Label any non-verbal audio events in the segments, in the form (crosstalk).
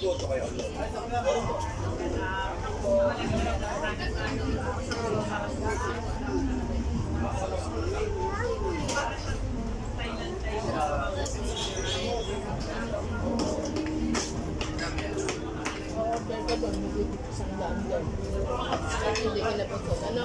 Nagluto kayo. Ano?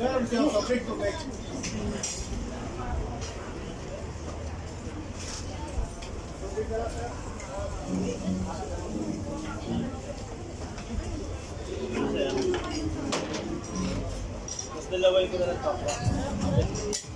Nerve cells are big to make. Mas dalawa ko na lang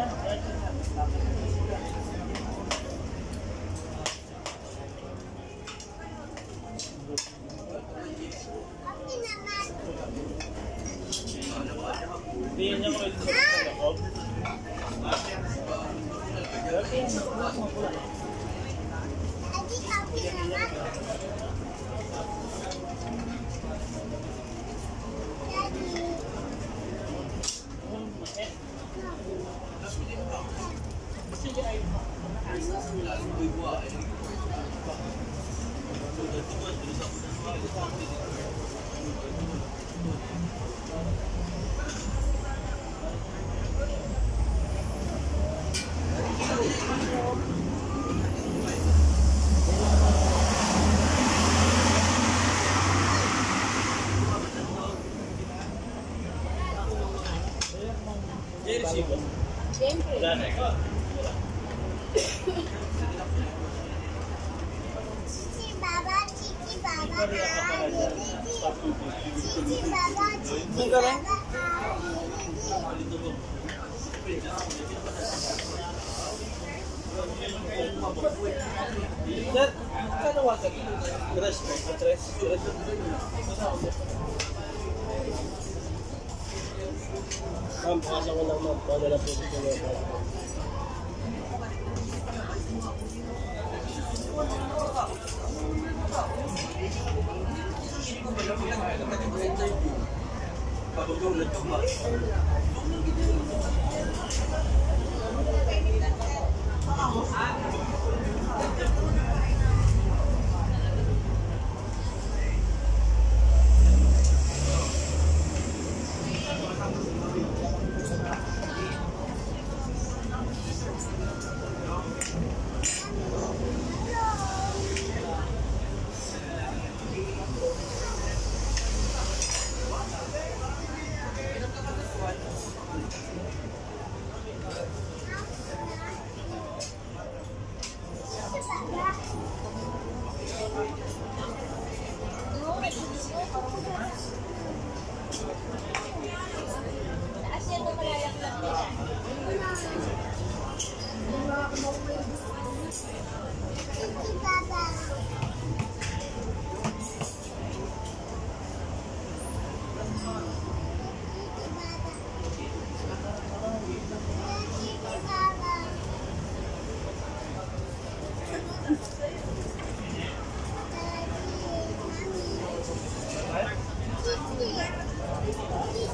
Yeah, I just have to stop it. Well, that makes sense. Ma'am, pakasa ko lang ma'am. Paano na po dito na Chichi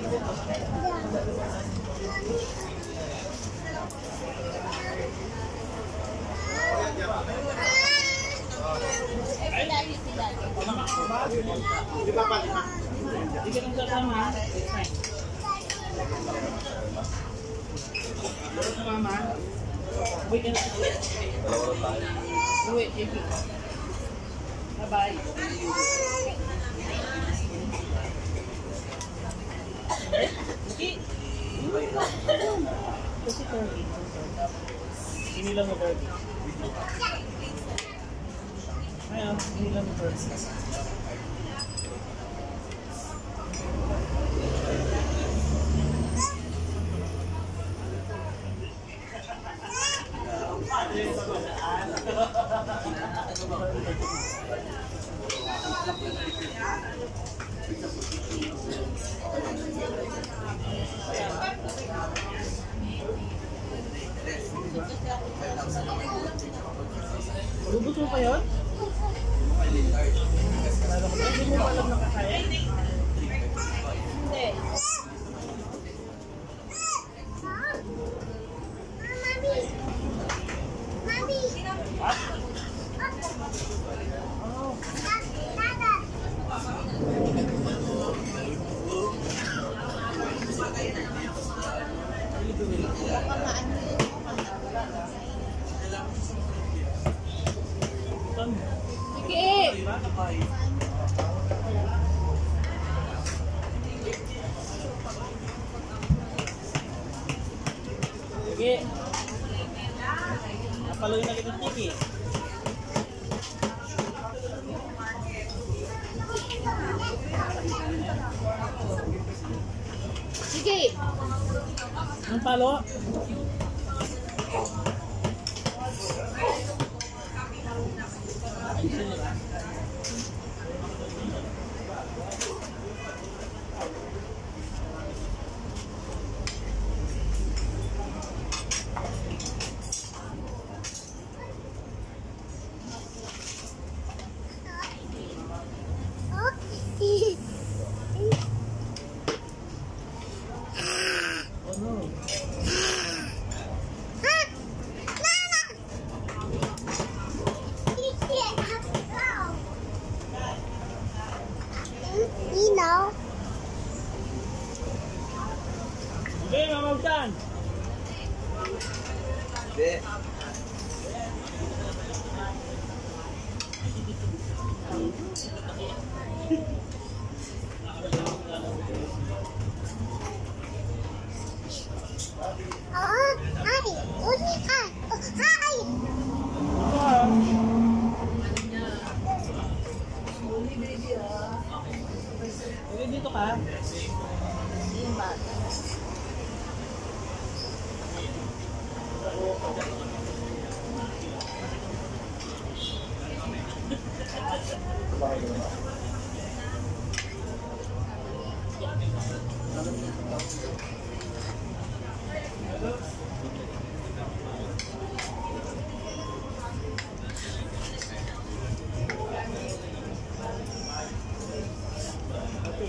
You. Bye-bye. Kasi Kirby. Inilang mo Kirby. Ayun, inilang mo Kirby.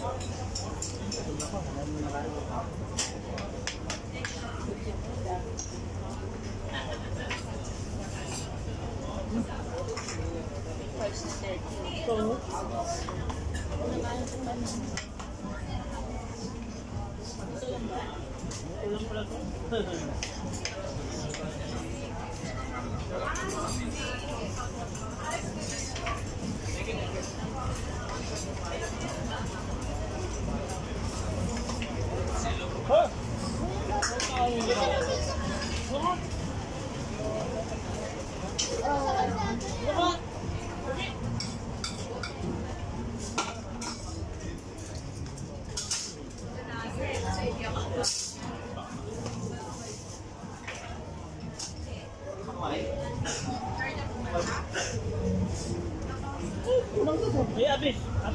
Ito, lang ba? Ito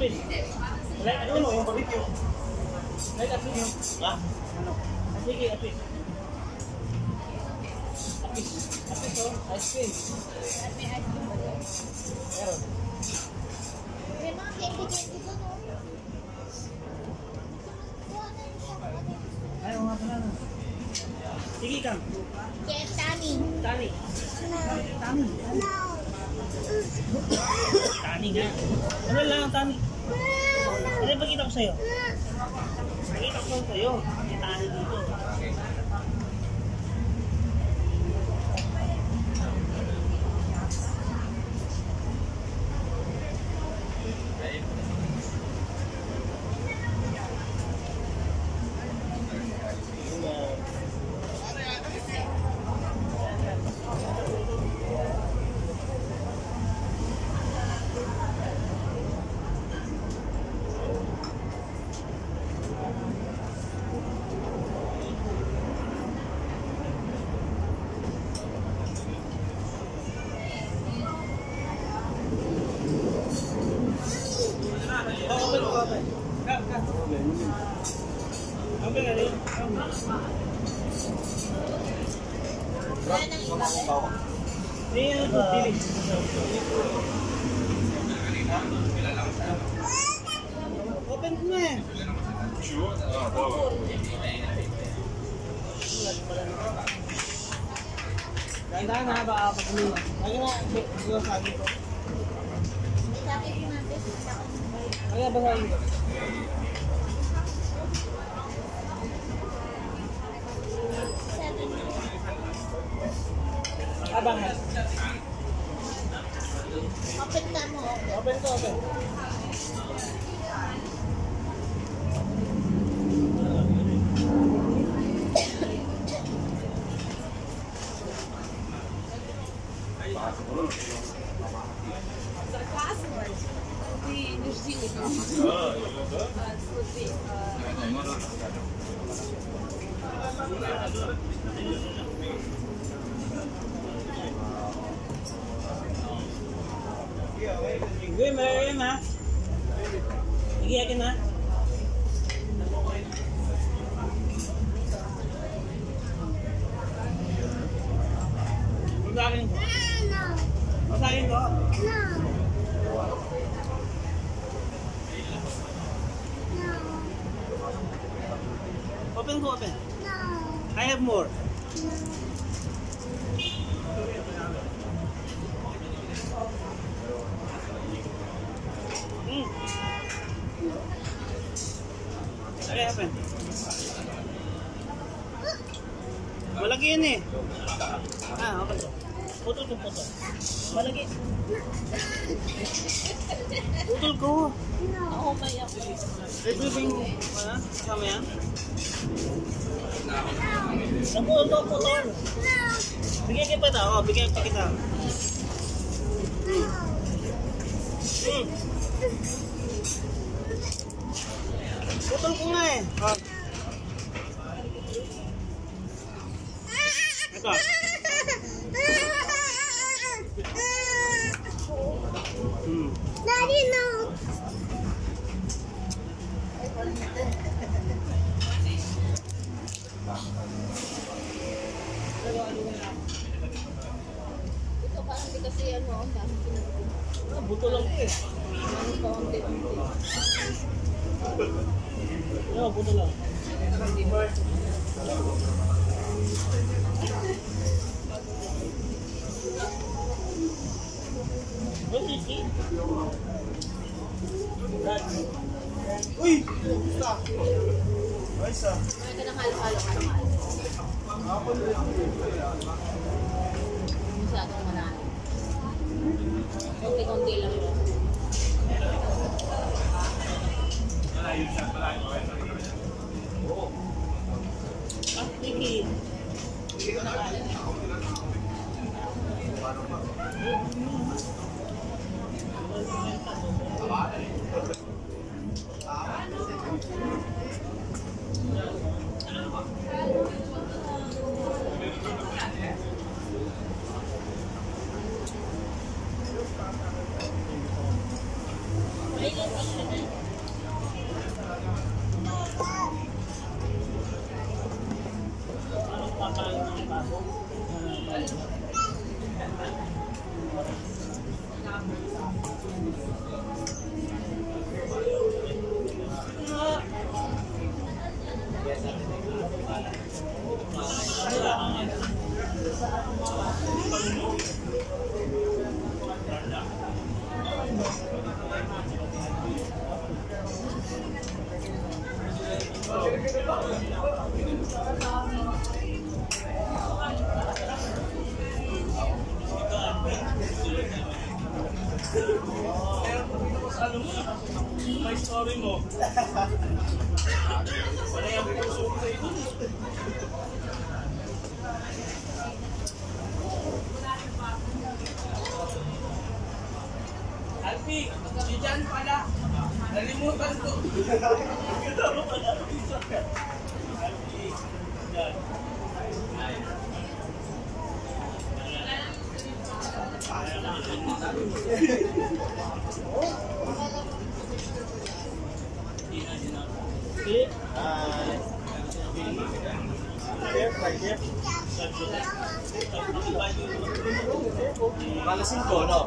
Apis, apis. Like, ano mo, yung barbecue? Like, apis yung... Ha? Ano? Ah, Sige, apis. Apis. Apis, oh. Ice cream. Meron. May mga candy-candy doon, oh. Kuha na yung sa- Ayaw nga pala. no. Sige, Kang. Kaya Tani. Tani. No. Tani. No. Tani nga. Ano lang ang tani? Ano yung pakita ko sa'yo? Pakita ko sa'yo. Tani dito. Open ko nga eh. Dahan-dahan na ba pag uminom? Lagi na, siguro sa akin ko. Na basahin ko. Abangan. Open ka mo. Open ko, open. Open ko, open. No. I have more. Mm. Okay, open. Malaki yan eh. Ah, open ko. Putol ko, putol. Malaki. Putol ko. Ako may ako. Ito yung, ah, kasama yan? Ako, ito, putol. Bigyan kita daw, oh, bigyan kita kita. Hmm. Putol ko nga eh. Oh. Ito. Hmm. Daddy, no. Ito parang di kasi ano, ang dami pinag- Ah, buto lang ko eh. ano, kaunti-unti. Yo, buto lang. What is it? Uy! Kumusta? Ayos ah. Kaya ka ng halo-halo, halo-halo. Masyadong marami. Konti-konti lang yun. Ah, Vicky. May Wala yung puso ko sa ito. Alpi, si Jan pala. Nalimutan ko. Okay. (laughs) Malasin ko, no?